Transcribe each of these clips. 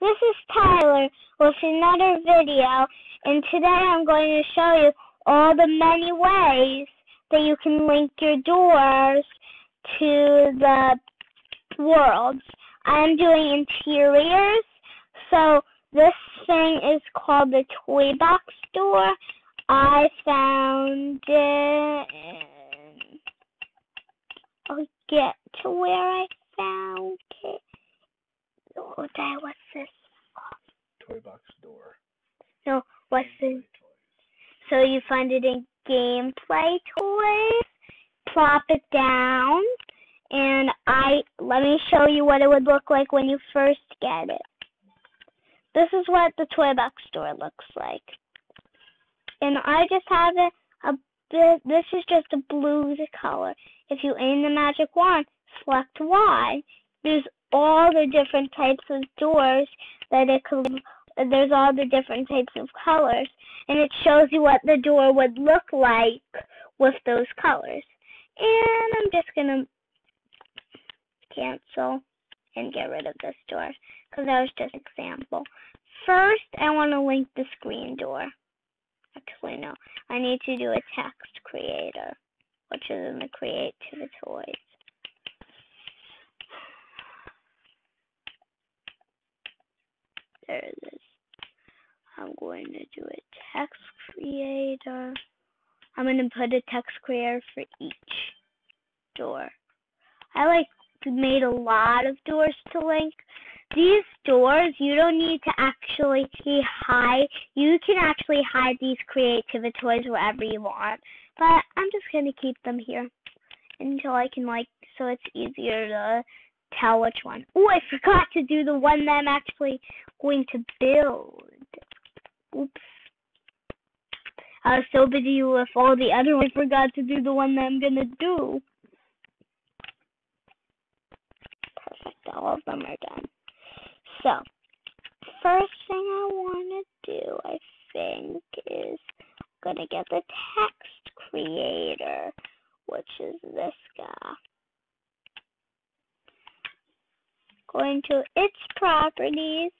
This is Tyler with another video, and today I'm going to show you all the many ways that you can link your doors to the worlds. I'm doing interiors, so this thing is called the Toy Box Door. I found it. I'll get to where I found. Oh, Dad, what's this? Toy box door. No, what's this? So you find it in gameplay toys. Plop it down, and I let me show you what it would look like when you first get it. This is what the toy box store looks like, and I just have it a bit. This is just a blue color. If you aim the magic wand, select Y. There's all the different types of doors that it could. There's all the different types of colors, and it shows you what the door would look like with those colors. And I'm just gonna cancel and get rid of this door because that was just an example. First, I want to link the screen door. Actually, no. I need to do a text creator, which is in the create to the toys. There it is. I'm going to do a text creator. I'm going to put a text creator for each door. I like made a lot of doors to link. These doors, you don't need to actually hide. You can actually hide these creativity toys wherever you want. But I'm just going to keep them here until I can like, so it's easier to tell which one. Oh, I forgot to do the one that I'm actually going to build. Oops. I was so busy with all the other ones, I forgot to do the one that I'm gonna do. Perfect, all of them are done. So, first thing I want to do, I think, is gonna get the text creator, which is this guy. Going to its properties,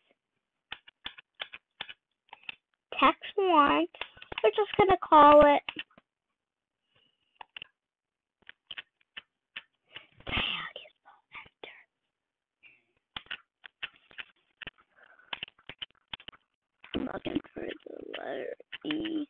text one. We're just gonna call it looking for the letter E.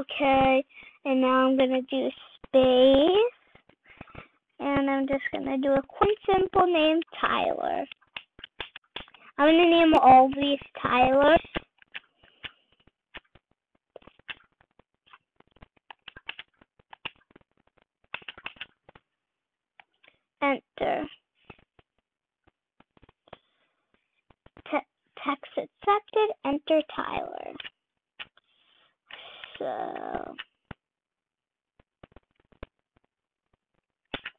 Okay, and now I'm gonna do space, and I'm just gonna do a quick simple name, Tyler. I'm gonna name all these Tyler. Enter. Te- text accepted. Enter Tyler. So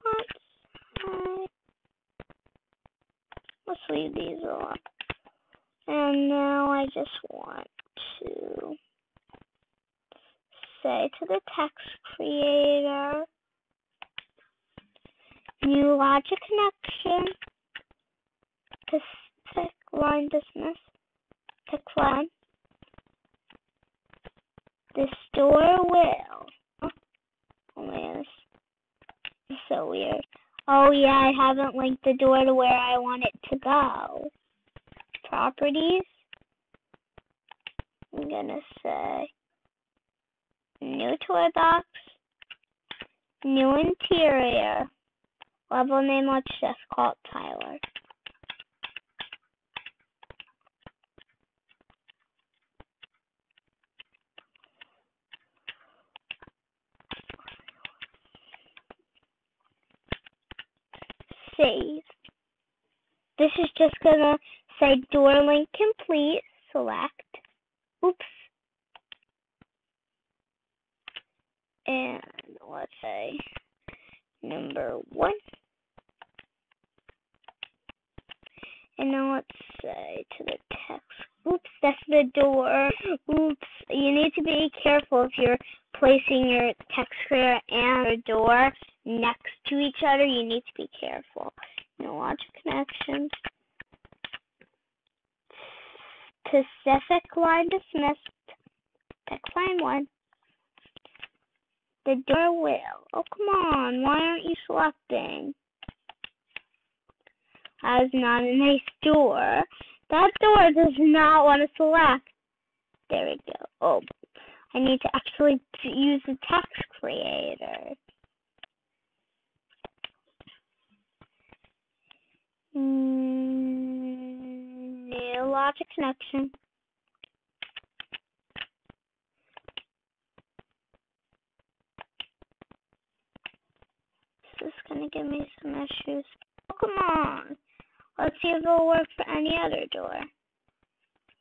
let's let's leave these off. And now I just want to say to the text creator new logic connection Pacific line dismiss decline the store will. Oh man, this is so weird. Oh yeah, I haven't linked the door to where I want it to go. Properties. I'm gonna say new toy box, new interior. Level name, let's just call it Tyler. This is just gonna say door link complete. Select. Oops. and let's say number one. And now let's say to the text. Oops, that's the door. Oops, you need to be careful if you're placing your text square and your door next to each other. You need to be careful. No logic connections. Pacific line dismissed. Text line one. The door will. Oh, come on. Why aren't you selecting? That is not a nice door. That door does not want to select. There we go. Oh, I need to actually use the text creator. Mm, new logic connection. This is going to give me some issues. Oh, come on. Let's see if it'll work for any other door.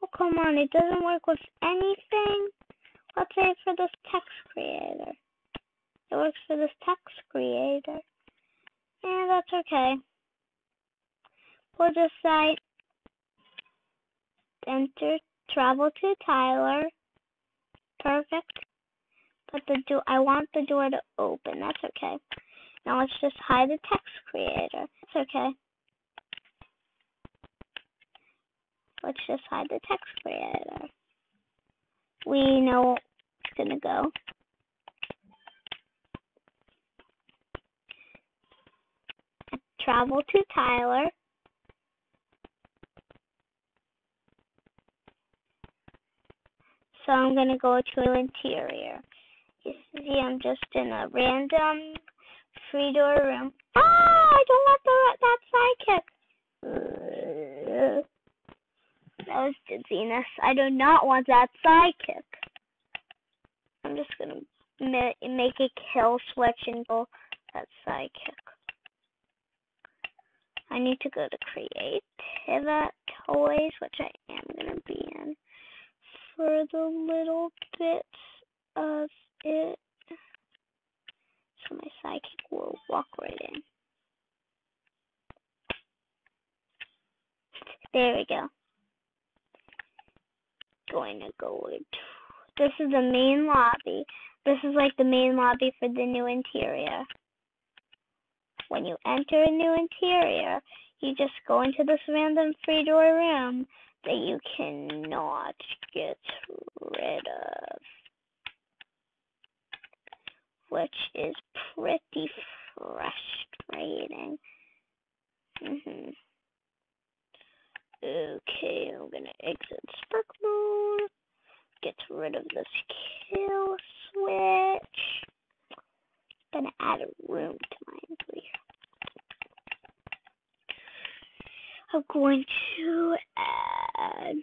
Oh, come on. It doesn't work with anything. Let's say for this text creator. It works for this text creator. And that's okay. We'll just say enter travel to Tyler. Perfect. But the door I want the door to open. That's okay. Now let's just hide the text creator. It's okay. Let's just hide the text creator. We know it's gonna go. Travel to Tyler. So I'm gonna go to interior. You see, I'm just in a random three door room. Ah, I don't want the, that sidekick. Was dizziness. I do not want that sidekick. I'm just gonna ma make a kill switch and go that sidekick. I need to go to creative toys, which I am gonna be in for the little bits of it. So my sidekick will walk right in. There we go. Going to go with. This is the main lobby. This is like the main lobby for the new interior. When you enter a new interior, you just go into this random three door room that you cannot get rid of which is pretty frustrating. Mm-hmm. Okay, I'm gonna exit Spark mode. Get rid of this kill switch. Gonna add a room to my inventory. I'm going to add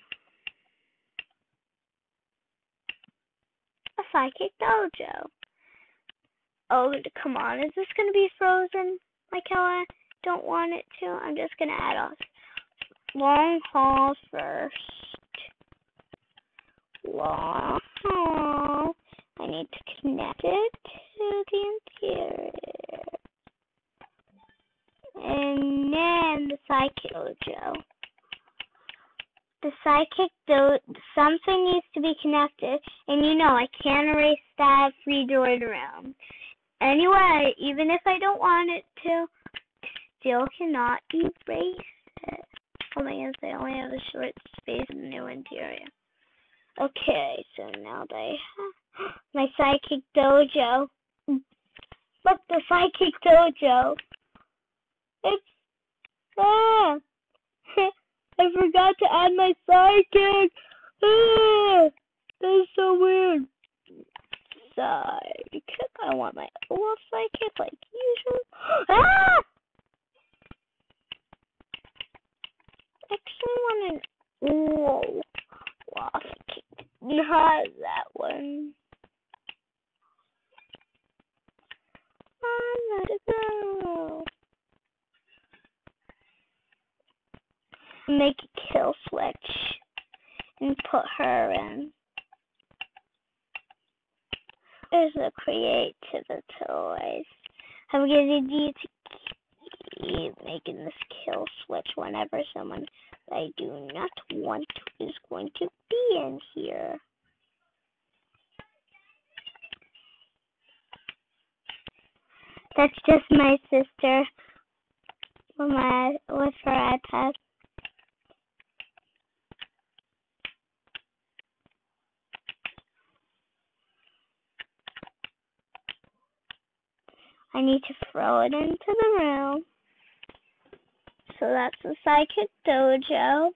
a psychic dojo. Oh, come on. Is this going to be frozen I don't want it to? I'm just going to add a long hall first. Long hall. I need to connect it to the interior. And then the psychic dojo. The psychic do something needs to be connected, and you know I can't erase that free door around. Anyway, even if I don't want it to, still cannot erase it. Oh my goodness, I only have a short space in the new interior. Okay, so now they have my psychic dojo. Look, the psychic dojo. It's ah, I forgot to add my psychic. Ah, that's so weird sidekick. I want my wolf sidekick like usual. Ah! I actually want an whoa wolf That one. I'm gonna go. Make a kill switch and put her in. There's a the toys. I'm gonna need to keep making this kill switch whenever someone I do not want is going to be in here. That's just my sister with my with her iPad. I need to throw it into the room. So that's the Psychic Dojo.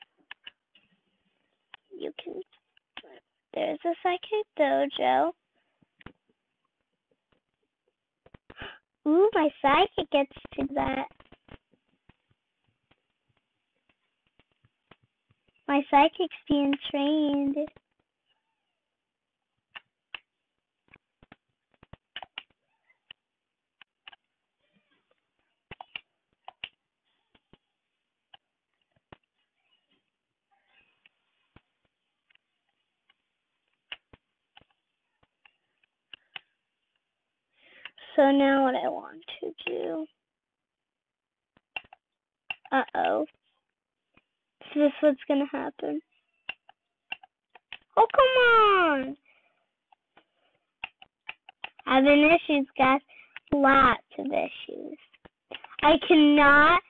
You can, there's a Psychic Dojo. Ooh, my Psychic gets to that. My Psychic's being trained. So now what I want to do. Uh oh. Is this what's gonna happen? Oh come on! Having issues, guys. Lots of issues. I cannot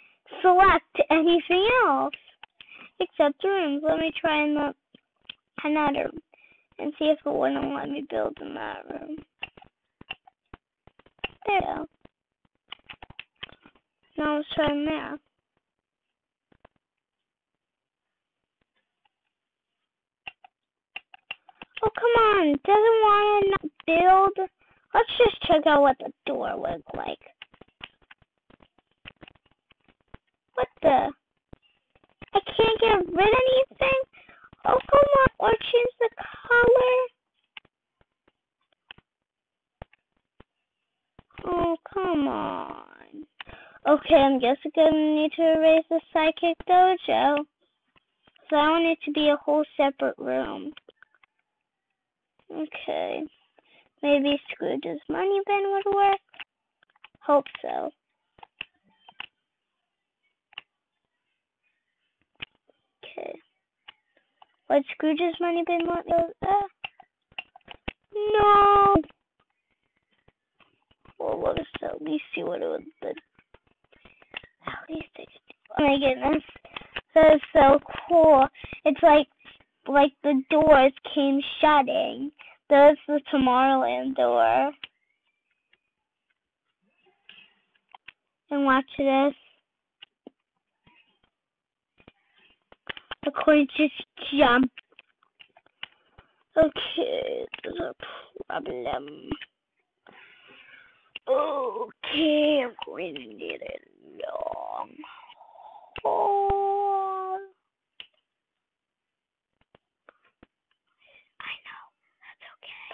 select anything else except rooms. Let me try another and see if it wouldn't let me build in that room. There. we go. Now let's try there. Oh, come on. Doesn't want to build. Let's just check out what the door looks like. What the? I can't get rid of anything? Oh, come on. Or change the color? Oh, come on. Okay, I'm I'm gonna need to erase the Psychic Dojo. So I want it to be a whole separate room. Okay. Maybe Scrooge's money bin would work? Hope so. Okay. Would Scrooge's money bin want those? Uh, no! Well, let us at least see what it would be. At least I Oh my goodness. That is so cool. It's like like the doors came shutting. There's the Tomorrowland door. And watch this. The coin just jumped. Okay, there's a problem. Okay, I'm going to need it long hall. Oh. I know, that's okay.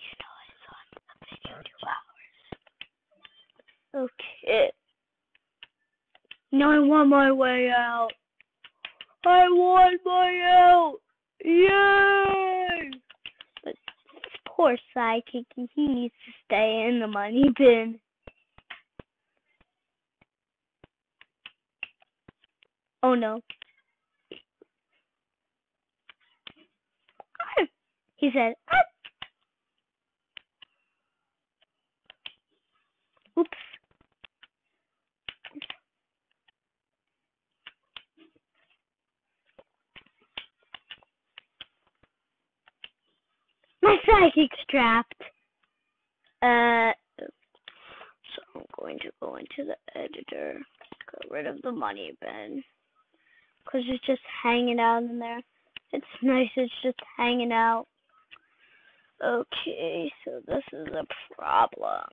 You know it's on a video two hours. Okay. Now I want my way out. I want my out. Yay! But poor Psychic, he needs to stay in the money bin. Oh no. He said, ah. Oops. My psychic's trapped. Uh, so I'm going to go into the editor, get rid of the money bin, because it's just hanging out in there. It's nice, it's just hanging out. Okay, so this is a problem.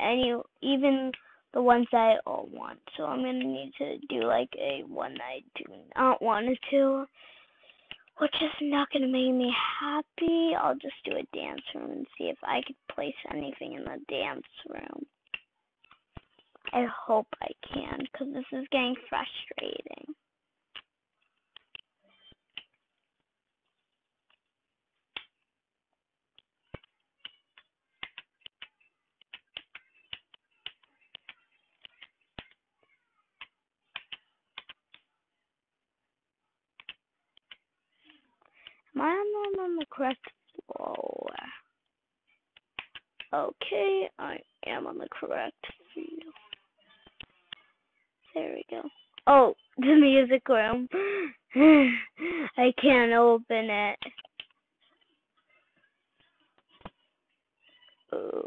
Any, even the ones I all want. So I'm gonna need to do like a one I do not want to which is not gonna make me happy. I'll just do a dance room and see if I could place anything in the dance room. I hope I can, because this is getting frustrating. Am I on, on the correct floor? Okay, I am on the correct field. There we go. Oh, the music room. I can't open it. Okay.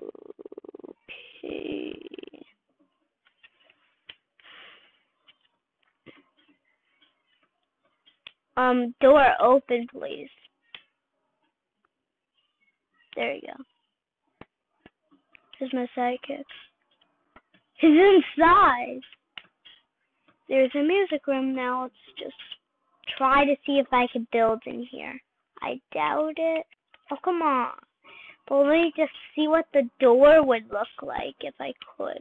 Um, door open, please. There you go. Here's my sidekick. He's inside. There's a music room now. Let's just try to see if I can build in here. I doubt it. Oh, come on. But let me just see what the door would look like if I could.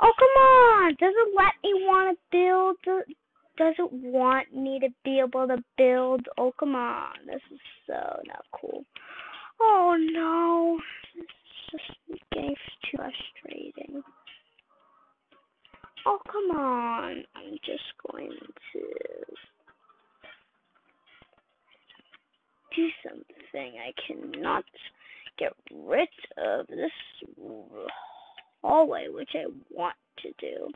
Oh, come on! Does it let me want to build? Does it want me to be able to build? Oh, come on. This is so not cool. Oh, no. This is just getting too frustrating. Oh, come on. I'm just going to do something. I cannot get rid of this hallway, which I want to do.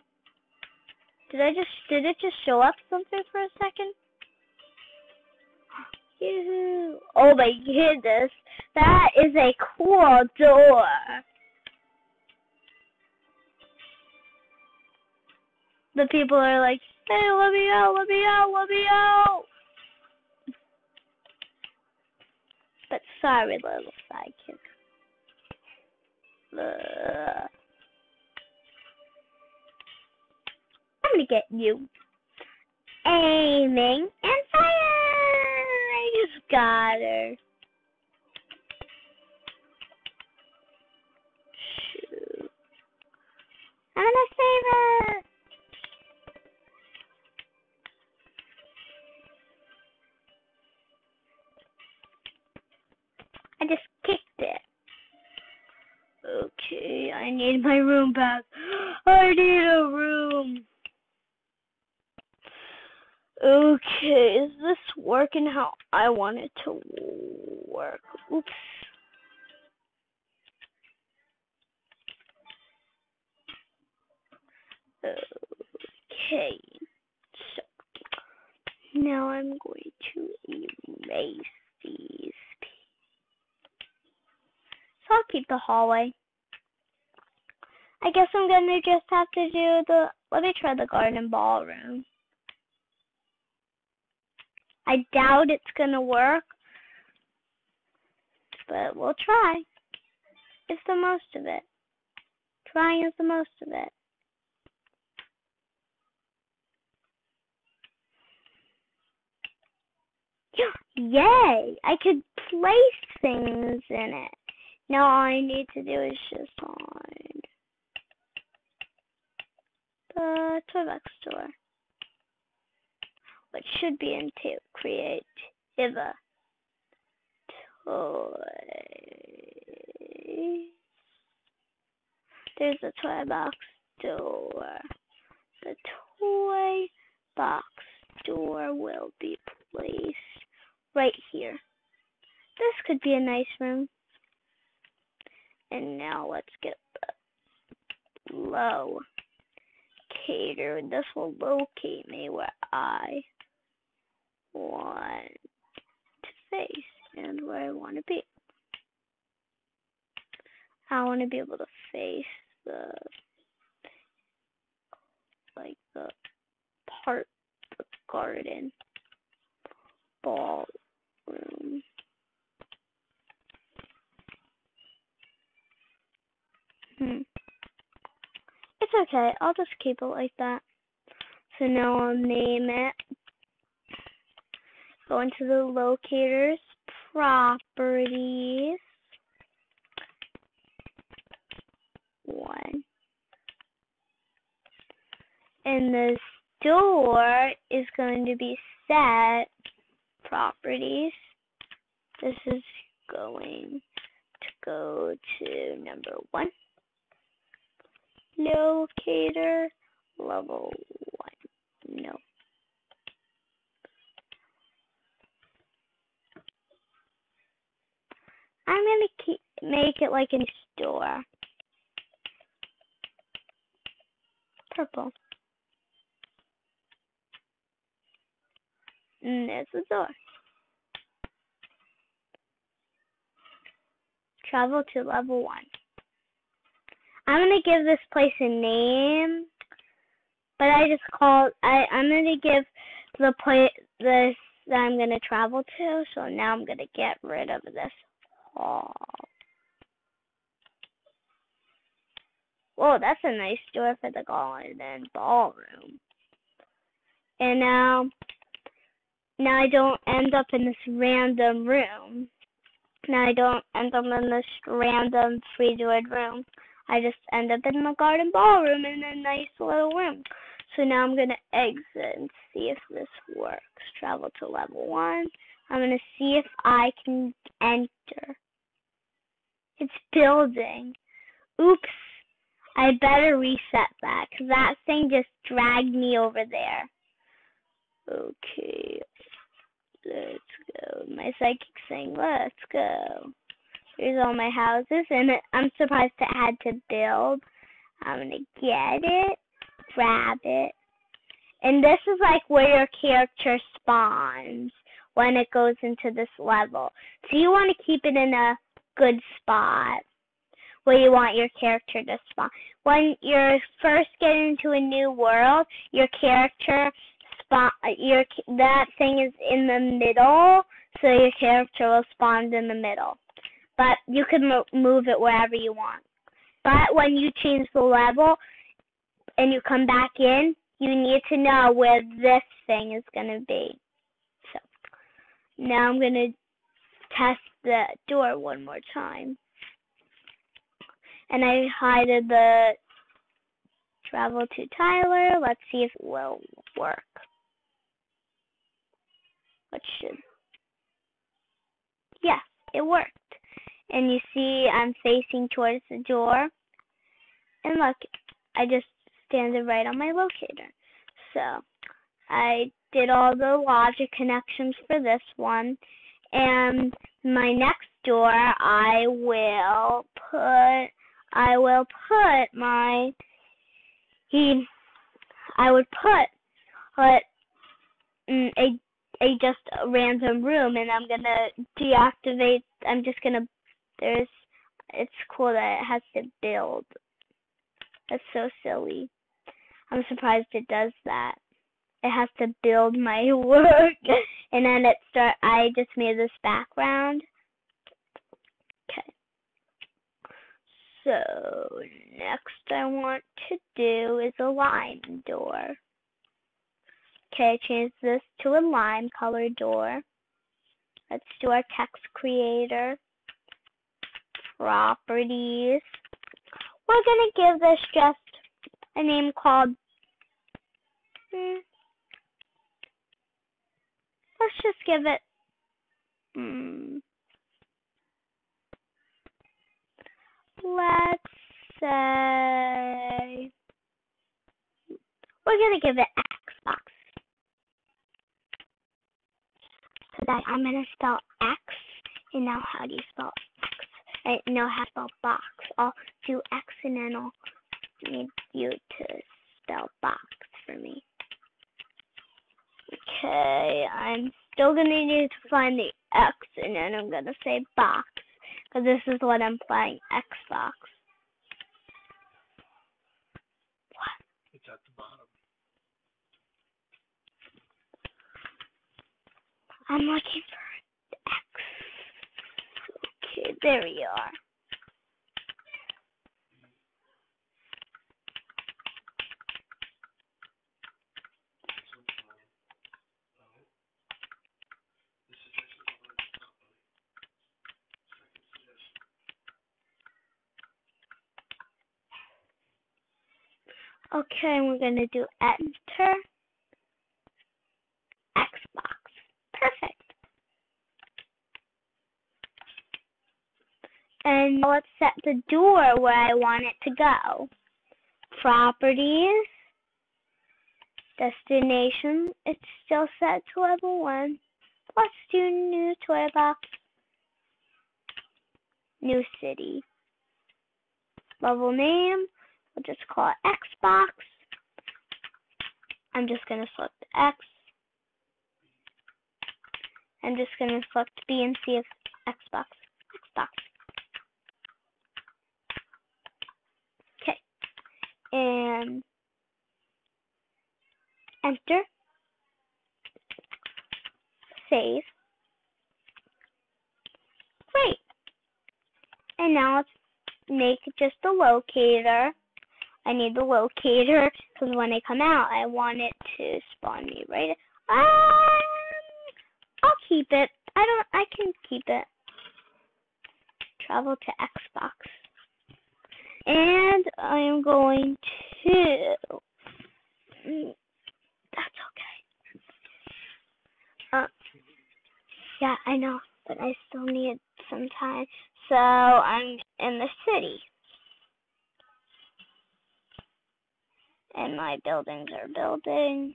Did I just, did it just show up something for a second? Oh my goodness, that is a cool door. The people are like, hey, let me out, let me out, let me out. But sorry, little sidekick. Uh, gonna get you. Aiming and fire! I just got her. Shoot. I'm gonna save her! I just kicked it. Okay, I need my room back. I need a room. Okay, is this working how I want it to work? Oops. Okay, so now I'm going to erase these. So I'll keep the hallway. I guess I'm gonna just have to do the, let me try the garden ballroom. I doubt it's gonna work, but we'll try. It's the most of it. Trying is the most of it. Yay! I could place things in it. Now all I need to do is just find the toy box store which should be into create Iva toy. There's a toy box door. The toy box door will be placed right here. This could be a nice room. And now let's get the locator. This will locate me where I want to face and where I want to be. I want to be able to face the like the part the garden ballroom. Hmm. It's okay. I'll just keep it like that. So now I'll name it Go into the locators, properties, one. And the store is going to be set properties. This is going to go to number one. Locator level one. No. Make it like a store. Purple. And there's the door. Travel to level one. I'm gonna give this place a name, but I just called. I I'm gonna give the place this that I'm gonna travel to. So now I'm gonna get rid of this hall. Whoa, that's a nice door for the garden ballroom. And now, now I don't end up in this random room. Now I don't end up in this random three-doored room. I just end up in the garden ballroom in a nice little room. So now I'm going to exit and see if this works. Travel to level 1. I'm going to see if I can enter. It's building. Oops. I better reset that because that thing just dragged me over there. Okay. Let's go. My psychic saying, let's go. Here's all my houses, and I'm surprised it had to build. I'm going to get it, grab it. And this is like where your character spawns when it goes into this level. So you want to keep it in a good spot where you want your character to spawn. When you're first getting into a new world, your character spawn your that thing is in the middle, so your character will spawn in the middle. But you can mo- move it wherever you want. But when you change the level and you come back in, you need to know where this thing is going to be. So now I'm going to test the door one more time and I hided the travel to Tyler. Let's see if it will work. What should? yeah, it worked. And you see I'm facing towards the door. And look, I just standed right on my locator. So I did all the logic connections for this one. And my next door, I will put I will put my he I would put put mm, a a just a random room and I'm gonna deactivate I'm just gonna there's it's cool that it has to build. That's so silly. I'm surprised it does that. It has to build my work and then it start I just made this background Okay. So next I want to do is a lime door. Okay, change this to a lime color door. Let's do our text creator. Properties. We're going to give this just a name called, hmm, let's just give it, hmm, let's say we're gonna give it Xbox. So that I'm gonna spell X and now how do you spell X? I know how to spell box. I'll do X and then I'll need you to spell box for me. Okay, I'm still gonna need to find the X and then I'm gonna say box. Because this is what I'm playing, Xbox. What? It's at the bottom. I'm looking for X. Okay, there we are. Okay, we're going to do enter Xbox. Perfect. And let's set the door where I want it to go. Properties. Destination. It's still set to level 1. Let's do new toy box. new city. Level name, we'll just call it Xbox. I'm just going to select X. I'm just going to select B and see if Xbox. Xbox. Okay. And enter. Save. Great. And now let's make just a locator. I need the locator because when I come out, I want it to spawn me right. Um, I'll keep it. I don't. I can keep it. Travel to Xbox, and I am going to. That's okay. Uh, yeah, I know, but I still need some time. So I'm in the city. And my buildings are building.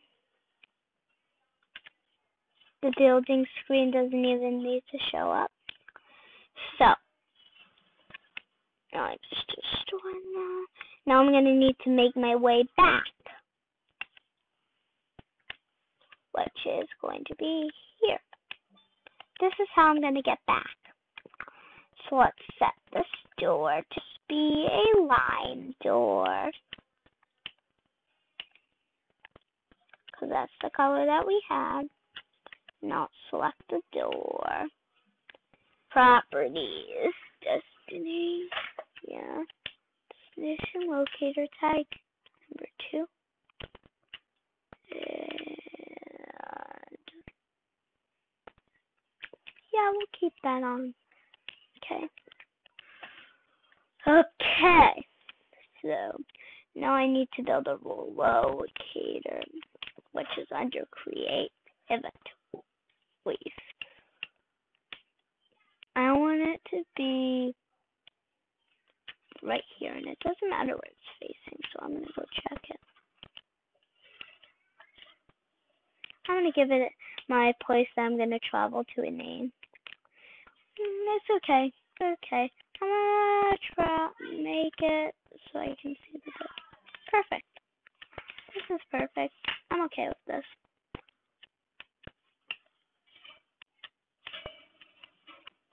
The building screen doesn't even need to show up. So, now I just destroy that. Now I'm going to need to make my way back. Which is going to be here. This is how I'm going to get back. So let's set this door to be a line door. Because that's the color that we had. Now select the door. Properties. Destiny. Yeah. Destination locator tag. Number two. And yeah, we'll keep that on. Okay. Okay. So now I need to build a locator, which is under create event. Please. I want it to be right here, and it doesn't matter where it's facing, so I'm going to go check it. I'm going to give it my place that I'm going to travel to a name. Mm, it's okay. Okay. I'm gonna try make it so I can see the book. Perfect. This is perfect. I'm okay with this.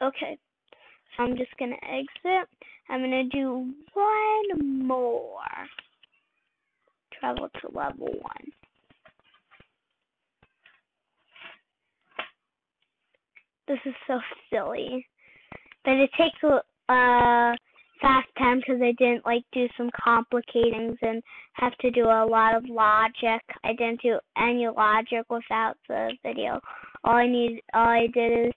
Okay. So I'm just gonna exit. I'm gonna do one more. Travel to level one. This is so silly. But it takes a uh, fast time because I didn't like do some complicatings and have to do a lot of logic. I didn't do any logic without the video. All I need, all I did is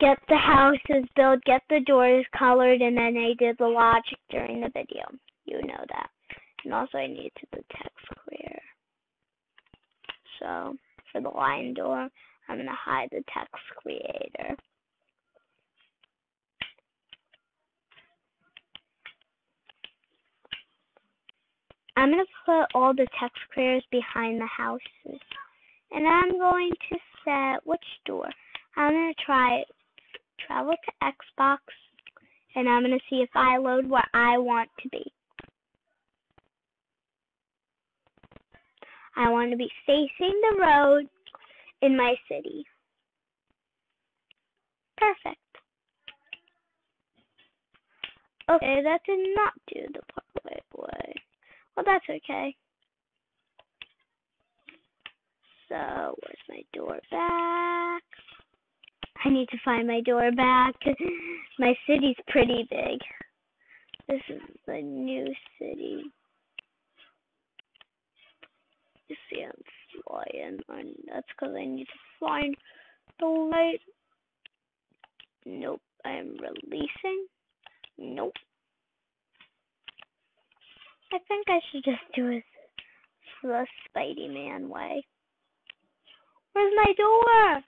get the houses built, get the doors colored, and then I did the logic during the video. You know that. And also I need to the text clear. So for the line door, I'm going to hide the text creator. I'm going to put all the text creators behind the houses. And I'm going to set which door. I'm going to try travel to Xbox. And I'm going to see if I load where I want to be. I want to be facing the road in my city. Perfect. Okay, that did not do the right way. Well, that's okay. So, where's my door back? I need to find my door back. my city's pretty big. This is the new city. You see, I'm flying. And that's because I need to find the light. Nope. I'm releasing. Nope. I think I should just do it the Spidey Man way. Where's my door?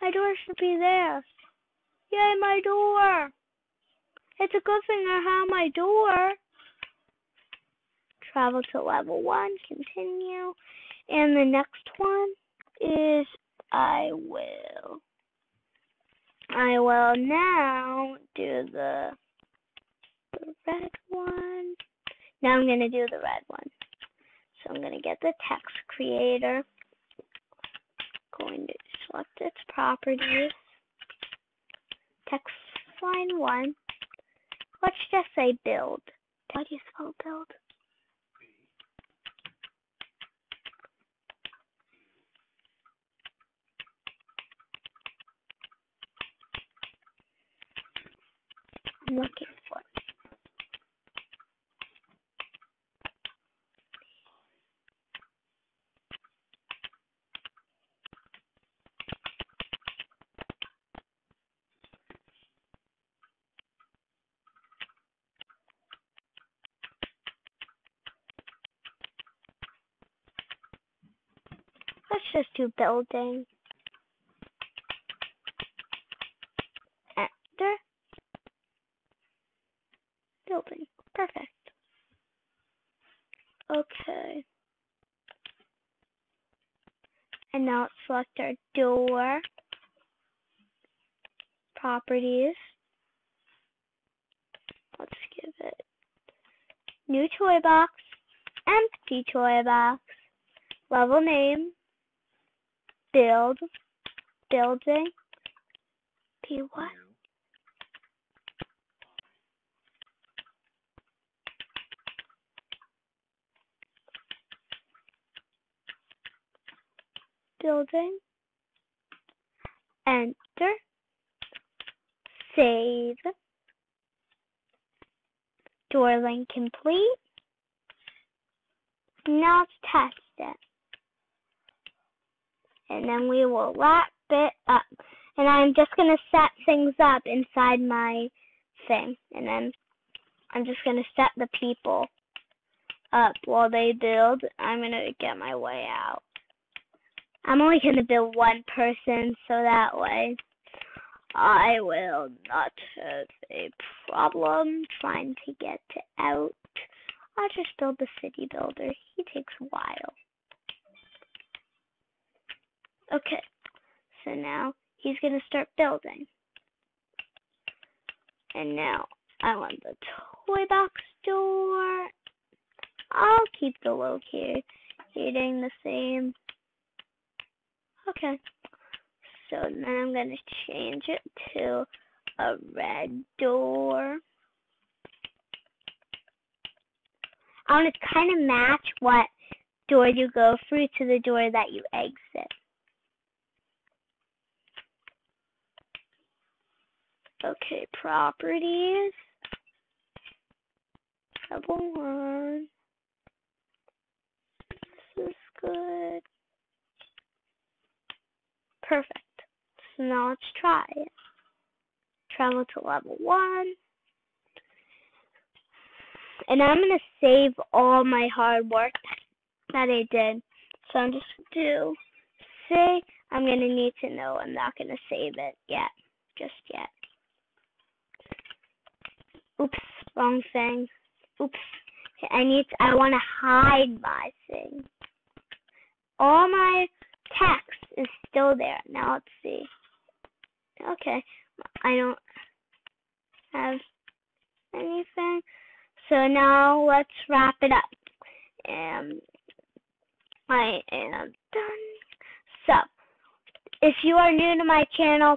My door should be there. Yay, my door! It's a good thing I have my door. Travel to level one, continue. And the next one is I will I will now do the, the red one. Now I'm going to do the red one. So I'm going to get the text creator. Going to select its properties. Text line 1. Let's just say build. How do you spell build? I'm looking for do building. Enter. Building. Perfect. Okay. And now let's select our door. Properties. Let's give it new toy box, empty toy box, level name, build, building, P what? Building, enter, save, door link complete. Now let's test it. And then we will wrap it up. And I'm just going to set things up inside my thing. And then I'm just going to set the people up while they build. I'm going to get my way out. I'm only going to build one person so that way I will not have a problem trying to get out. I'll just build the city builder. He takes a while. Okay, so now he's going to start building. And now I want the toy box door. I'll keep the locating the same. Okay. So then I'm going to change it to a red door. I want to kind of match what door you go through to the door that you exit. Okay, properties. Level one. This is good. Perfect. So now let's try it. Travel to level one. And I'm going to save all my hard work that I did. So I'm just going do, say, I'm going to need to know. I'm not going to save it yet. Just yet. Oops, wrong thing. Oops. I need to, I want to hide my thing. All my text is still there. Now let's see. Okay, I don't have anything. So now let's wrap it up. And I am done. So, if you are new to my channel,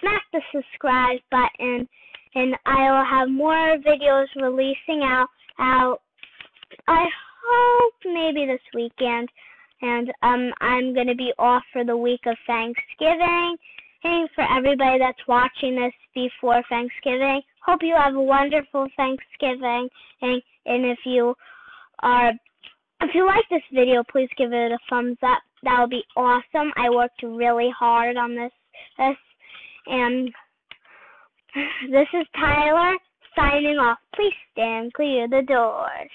smack the subscribe button and I will have more videos releasing out out I hope maybe this weekend and um I'm going to be off for the week of Thanksgiving. And for everybody that's watching this before Thanksgiving, hope you have a wonderful Thanksgiving. And and if you are if you like this video, please give it a thumbs up. That would be awesome. I worked really hard on this this and this is Tyler signing off. Please stand clear the doors.